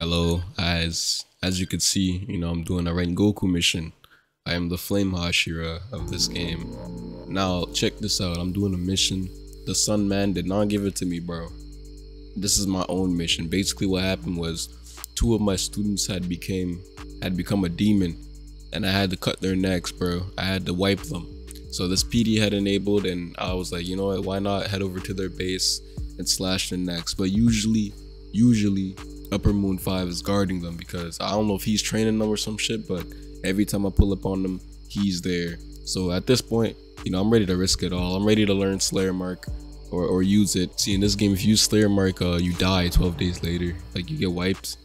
Hello, as as you can see, you know I'm doing a Rengoku mission. I am the Flame Hashira of this game. Now check this out. I'm doing a mission. The Sun Man did not give it to me, bro. This is my own mission. Basically, what happened was two of my students had became had become a demon, and I had to cut their necks, bro. I had to wipe them. So this PD had enabled, and I was like, you know what? Why not head over to their base and slash their necks? But usually, usually Upper Moon 5 is guarding them because I don't know if he's training them or some shit, but every time I pull up on them, he's there. So at this point, you know, I'm ready to risk it all. I'm ready to learn Slayer Mark or, or use it. See, in this game, if you use Slayer Mark, uh, you die 12 days later. Like, you get wiped.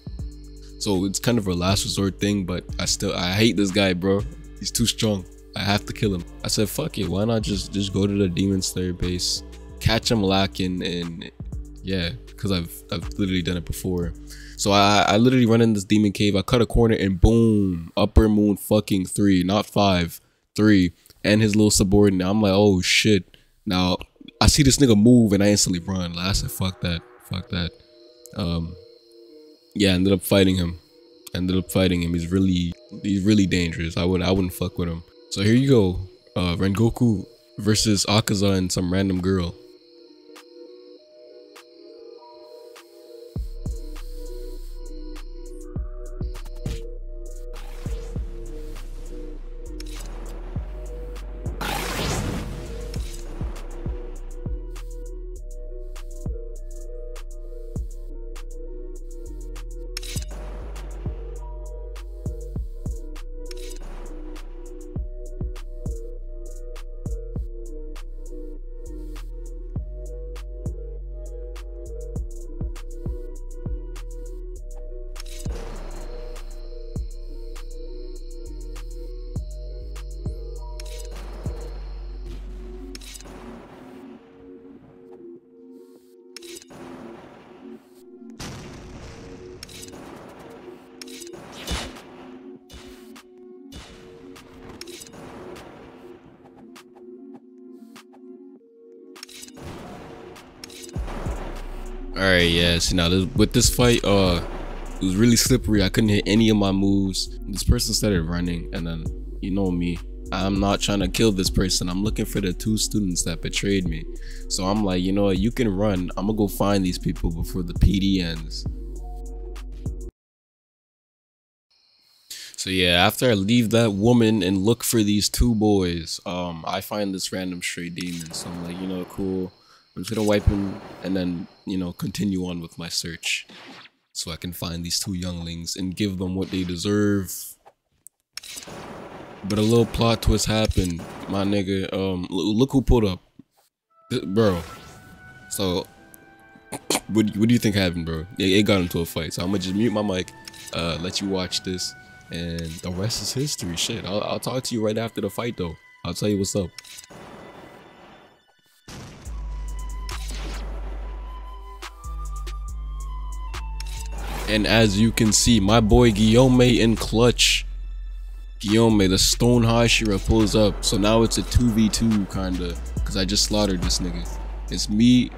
So it's kind of a last resort thing, but I still, I hate this guy, bro. He's too strong. I have to kill him. I said, fuck it. Why not just, just go to the Demon Slayer base, catch him lacking, and yeah, because I've, I've literally done it before. So I, I literally run in this demon cave. I cut a corner and boom, upper moon fucking three, not five, three, and his little subordinate. I'm like, oh shit. Now I see this nigga move and I instantly run. Like, I said, fuck that, fuck that. Um, yeah, ended up fighting him. Ended up fighting him. He's really, he's really dangerous. I wouldn't, I wouldn't fuck with him. So here you go, uh, Rengoku versus Akaza and some random girl. All right, yeah. See now, this, with this fight, uh, it was really slippery. I couldn't hit any of my moves. This person started running, and then you know me. I'm not trying to kill this person. I'm looking for the two students that betrayed me. So I'm like, you know what? You can run. I'm gonna go find these people before the PD ends. So yeah, after I leave that woman and look for these two boys, um, I find this random stray demon. So I'm like, you know, cool. I'm just gonna wipe him and then, you know, continue on with my search. So I can find these two younglings and give them what they deserve. But a little plot twist happened, my nigga. Um, look who pulled up, bro. So, what what do you think happened, bro? It, it got into a fight. So I'm gonna just mute my mic, uh, let you watch this, and the rest is history. Shit, I'll I'll talk to you right after the fight, though. I'll tell you what's up. And as you can see, my boy Gyomei in clutch. Gyomei, the Stone Hashira pulls up. So now it's a 2v2 kinda. Cause I just slaughtered this nigga. It's me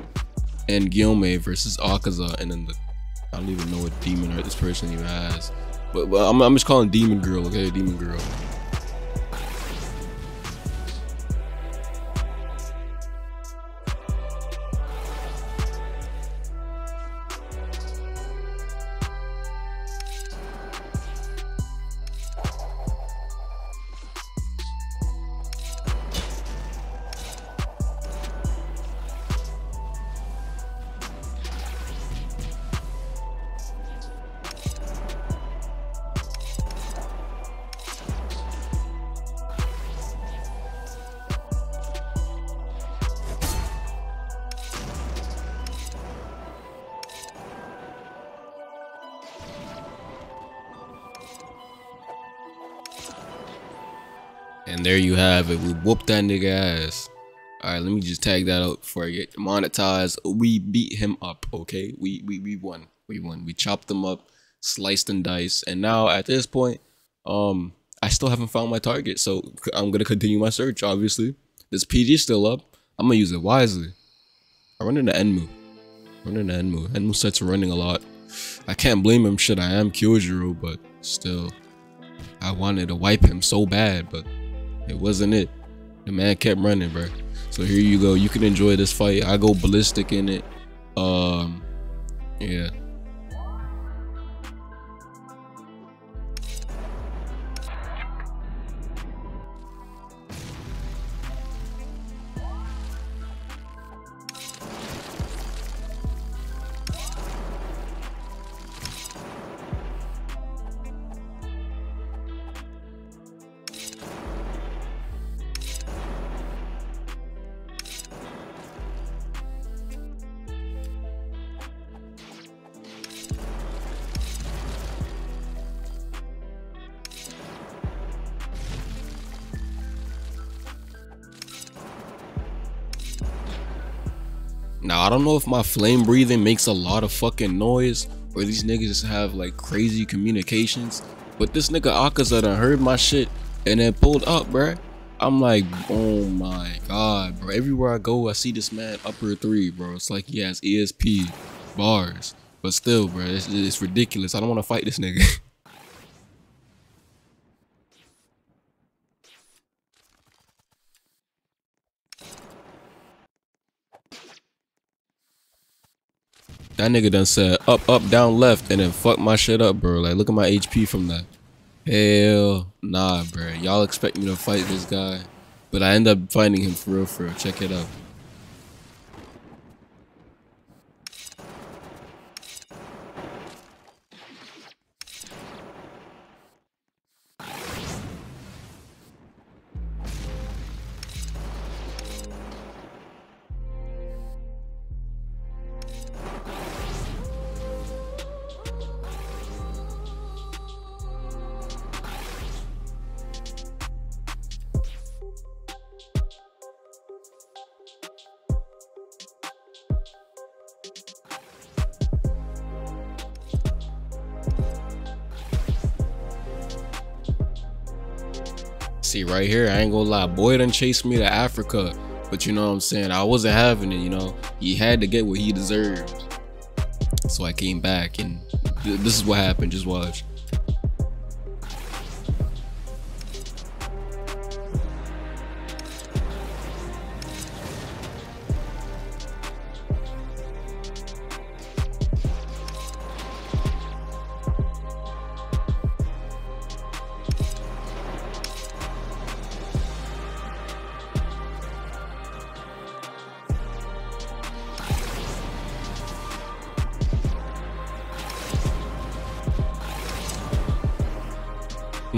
and Gyomei versus Akaza. And then the I don't even know what demon this person even has. But, but I'm, I'm just calling Demon Girl, okay? Demon Girl. And there you have it. We whooped that nigga ass. Alright, let me just tag that out before I get monetized. We beat him up, okay? We we we won. We won. We chopped him up, sliced and diced. And now at this point, um, I still haven't found my target. So I'm gonna continue my search, obviously. This PD still up. I'm gonna use it wisely. I run into Enmu. Run into Enmu. Enmu starts running a lot. I can't blame him. Shit, I am Kyojuro, but still, I wanted to wipe him so bad, but it wasn't it. The man kept running, bro. So here you go. You can enjoy this fight. I go ballistic in it. Um, yeah. Now, I don't know if my flame breathing makes a lot of fucking noise or these niggas just have like crazy communications, but this nigga Akaza done heard my shit and then pulled up, bruh. I'm like, oh my god, bro. Everywhere I go, I see this man upper three, bro. It's like he has ESP bars, but still, bro, it's, it's ridiculous. I don't want to fight this nigga. That nigga done said up, up, down, left, and then fuck my shit up, bro. Like, look at my HP from that. Hell nah, bro. Y'all expect me to fight this guy. But I end up finding him for real, for real. Check it out. See right here, I ain't gonna lie, boy done chased me to Africa. But you know what I'm saying? I wasn't having it, you know. He had to get what he deserved. So I came back and th this is what happened. Just watch.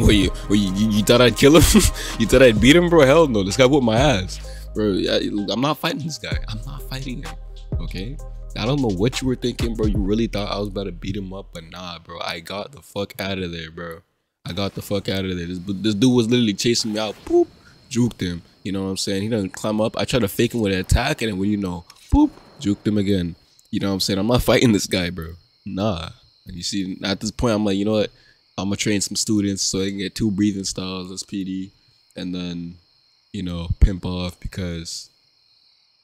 What you, you, you, thought I'd kill him? you thought I'd beat him, bro? Hell no. This guy whooped my ass, bro. I, I'm not fighting this guy. I'm not fighting him. Okay. I don't know what you were thinking, bro. You really thought I was about to beat him up, but nah, bro. I got the fuck out of there, bro. I got the fuck out of there. This, this dude was literally chasing me out. Boop, juked him. You know what I'm saying? He doesn't climb up. I tried to fake him with an attack, and then when you know, boop, juked him again. You know what I'm saying? I'm not fighting this guy, bro. Nah. And you see, at this point, I'm like, you know what? I'm gonna train some students so they can get two breathing styles as PD, and then, you know, pimp off because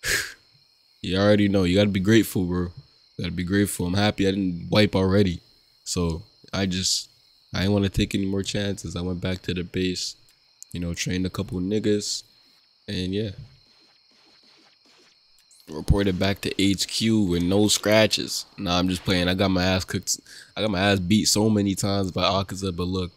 you already know you gotta be grateful, bro. You gotta be grateful. I'm happy I didn't wipe already, so I just I didn't want to take any more chances. I went back to the base, you know, trained a couple niggas, and yeah. Reported back to HQ with no scratches. Nah, I'm just playing. I got my ass cooked. I got my ass beat so many times by Akaza, but look,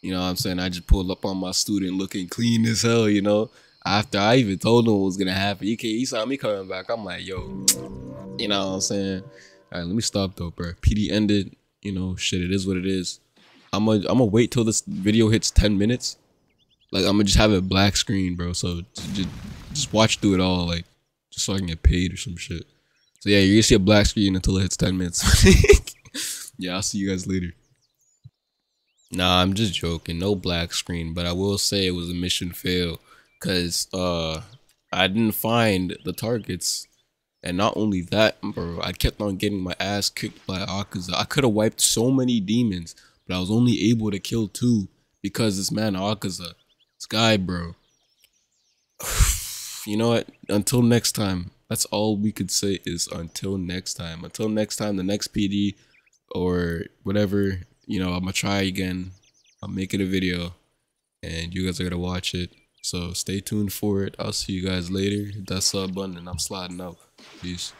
you know what I'm saying? I just pulled up on my student looking clean as hell, you know? After I even told him what was gonna happen. He, he saw me coming back. I'm like, yo, you know what I'm saying? All right, let me stop though, bro. PD ended. You know, shit, it is what it is. I'm gonna I'm gonna wait till this video hits 10 minutes. Like I'm gonna just have it black screen, bro. So just just watch through it all, like just so I can get paid or some shit. So yeah, you're gonna see a black screen until it hits 10 minutes. yeah, I'll see you guys later. Nah, I'm just joking. No black screen, but I will say it was a mission fail because uh I didn't find the targets. And not only that, bro, I kept on getting my ass kicked by Akaza. I could have wiped so many demons, but I was only able to kill two because this man Akaza, this guy, bro. you know what? Until next time, that's all we could say is until next time. Until next time, the next PD, or whatever, you know, I'm gonna try again. I'm making a video and you guys are gonna watch it. So stay tuned for it. I'll see you guys later. That's that sub button and I'm sliding out. Peace.